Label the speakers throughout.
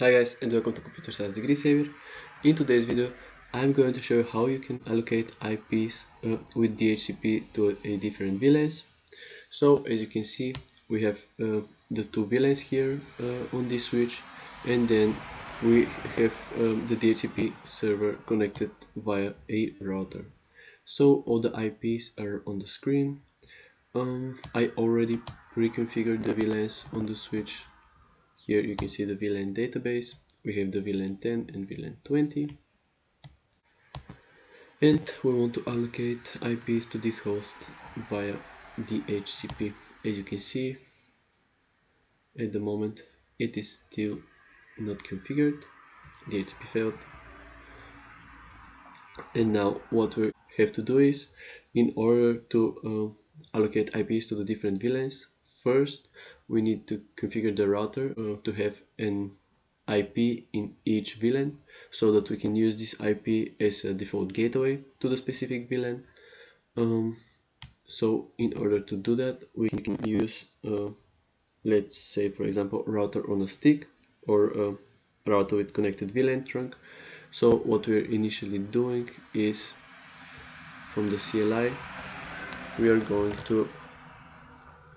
Speaker 1: Hi guys and welcome to Computer Science Degree Savior. In today's video I'm going to show you how you can allocate IPs uh, with DHCP to a different VLANs. So as you can see we have uh, the two VLANs here uh, on this switch and then we have um, the DHCP server connected via a router. So all the IPs are on the screen. Um, I already pre-configured the VLANs on the switch here you can see the VLAN database. We have the VLAN 10 and VLAN 20. And we want to allocate IPs to this host via DHCP. As you can see, at the moment it is still not configured. DHCP failed. And now what we have to do is, in order to uh, allocate IPs to the different VLANs, First, we need to configure the router uh, to have an IP in each VLAN so that we can use this IP as a default gateway to the specific VLAN. Um, so in order to do that, we can use, uh, let's say for example, router on a stick or a router with connected VLAN trunk. So what we're initially doing is from the CLI, we are going to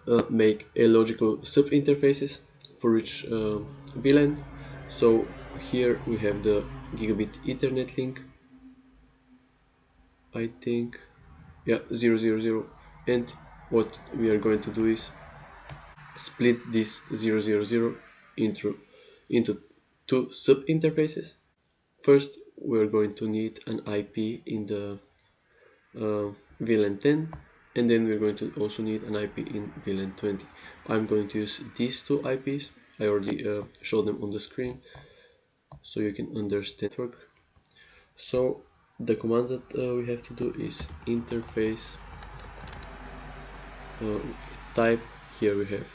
Speaker 1: uh, make a logical sub-interfaces for each uh, VLAN. So here we have the gigabit ethernet link. I think yeah 000 and what we are going to do is split this 000 into into two sub interfaces. First we're going to need an IP in the uh, VLAN 10 and then we're going to also need an IP in VLAN 20. I'm going to use these two IPs. I already uh, showed them on the screen so you can understand network. So the commands that uh, we have to do is interface uh, type here we have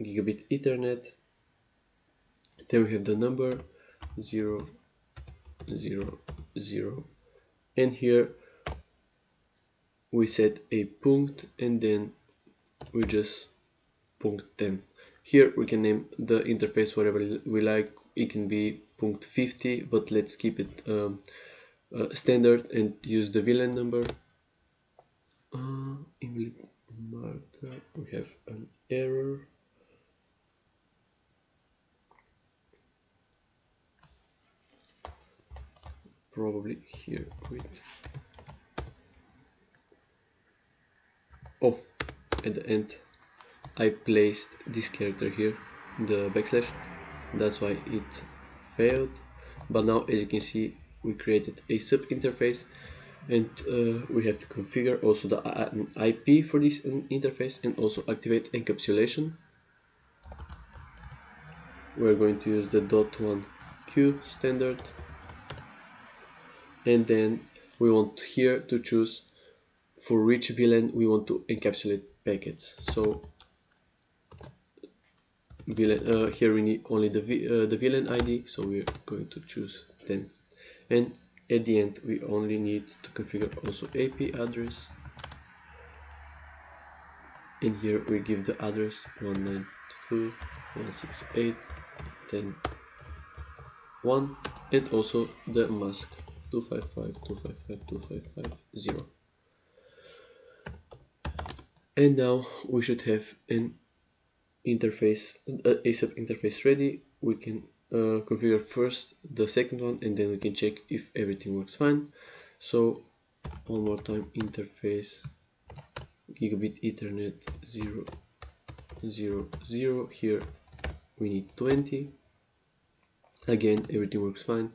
Speaker 1: gigabit ethernet then we have the number 0 0 0 and here we set a punct and then we just punct 10 here we can name the interface whatever we like. It can be punct 50 but let's keep it um, uh, standard and use the VLAN number. Uh, marker. We have an error probably here. With oh at the end I placed this character here the backslash. That's why it failed. But now as you can see we created a sub interface and uh, we have to configure also the uh, IP for this interface and also activate encapsulation. We're going to use the dot one q standard and then we want here to choose for which VLAN we want to encapsulate packets. So VLAN, uh, here we need only the, v, uh, the VLAN ID so we're going to choose 10 and at the end we only need to configure also IP address. And here we give the address 192.168.10.1 and also the mask 255.255.255.0 and now we should have an interface uh, a sub interface ready. We can uh, configure first the second one and then we can check if everything works fine. So one more time interface gigabit ethernet 0 0 0 here we need 20 again everything works fine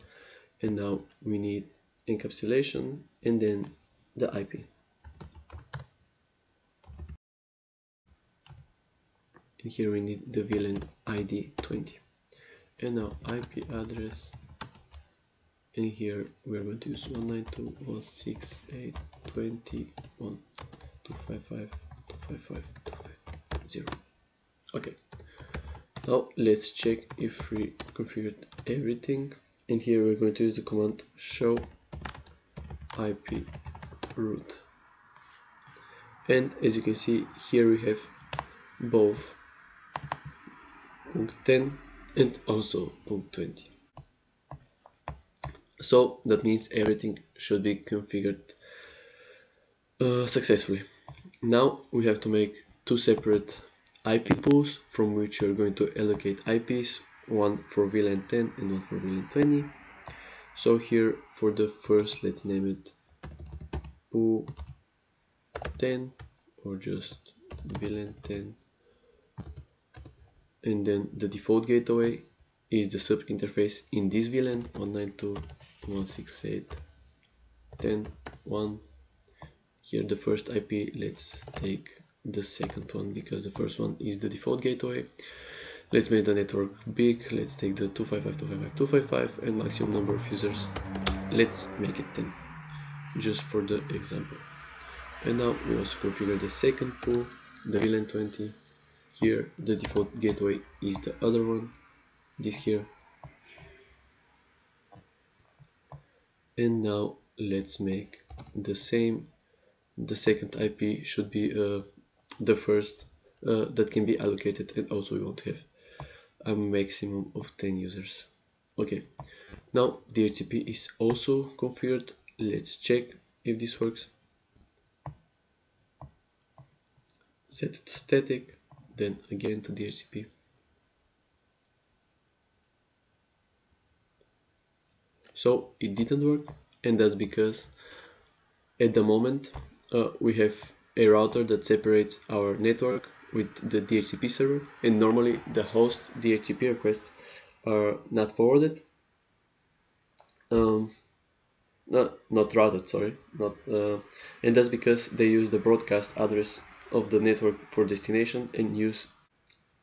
Speaker 1: and now we need encapsulation and then the IP and here we need the VLAN ID 20 and now IP address. And here we are going to use 192.168.20.1.255.255.250 okay. Now let's check if we configured everything and here we're going to use the command show ip route. And as you can see here we have both 10 and also 20 so that means everything should be configured uh, successfully. Now we have to make two separate IP pools from which you're going to allocate IPs one for VLAN 10 and one for VLAN 20 so here for the first let's name it pool 10 or just VLAN 10 and then the default gateway is the sub interface in this VLAN 192.168.10.1 here the first IP let's take the second one because the first one is the default gateway let's make the network big. Let's take the 255.255.255 and maximum number of users. Let's make it 10 just for the example. And now we also configure the second pool the VLAN 20 here the default gateway is the other one. This here. And now let's make the same. The second IP should be uh, the first uh, that can be allocated and also we want to have a maximum of 10 users. Okay. Now DHCP is also configured. Let's check if this works. Set it to static then again to DHCP so it didn't work and that's because at the moment uh, we have a router that separates our network with the DHCP server and normally the host DHCP requests are not forwarded. Um, not, not routed sorry. Not uh, and that's because they use the broadcast address of the network for destination and use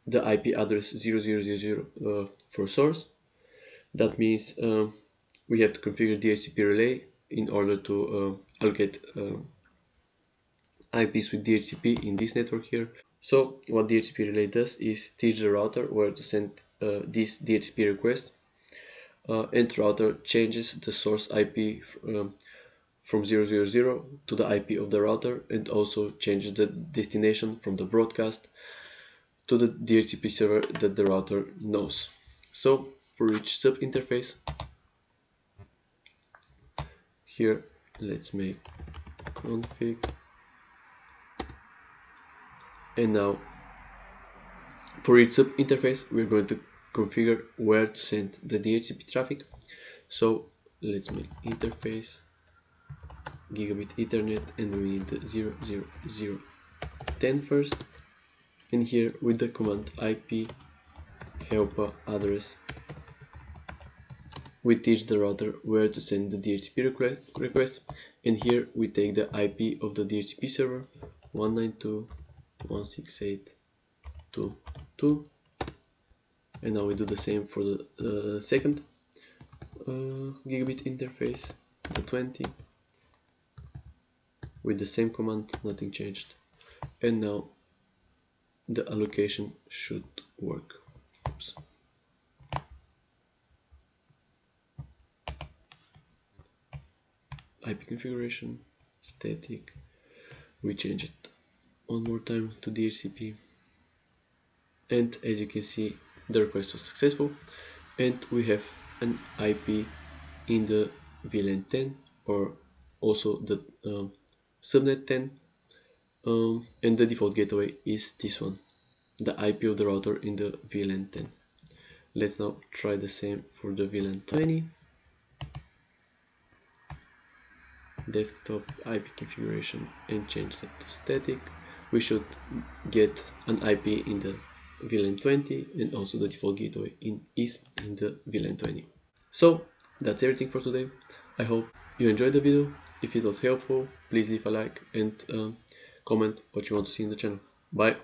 Speaker 1: the IP address 0000 uh, for source. That means um, we have to configure DHCP relay in order to uh, allocate uh, IPs with DHCP in this network here. So what DHCP relay does is teach the router where to send uh, this DHCP request uh, and router changes the source IP um, from 000 to the IP of the router and also changes the destination from the broadcast to the DHCP server that the router knows. So for each sub interface here let's make config and now for each sub interface we're going to configure where to send the DHCP traffic. So let's make interface gigabit ethernet and we need the 00010 first. And here with the command ip helper address we teach the router where to send the DHCP request. And here we take the IP of the DHCP server 192.168.2.2 and now we do the same for the uh, second uh, gigabit interface the 20 with the same command nothing changed. And now the allocation should work. Oops. IP configuration, static, we change it one more time to DHCP and as you can see the request was successful. And we have an IP in the VLAN 10 or also the um, subnet 10 um, and the default gateway is this one the IP of the router in the VLAN 10 let's now try the same for the VLAN 20 desktop IP configuration and change that to static we should get an IP in the VLAN 20 and also the default gateway in is in the VLAN 20 so that's everything for today. I hope you enjoyed the video. If it was helpful please leave a like and uh, comment what you want to see in the channel. Bye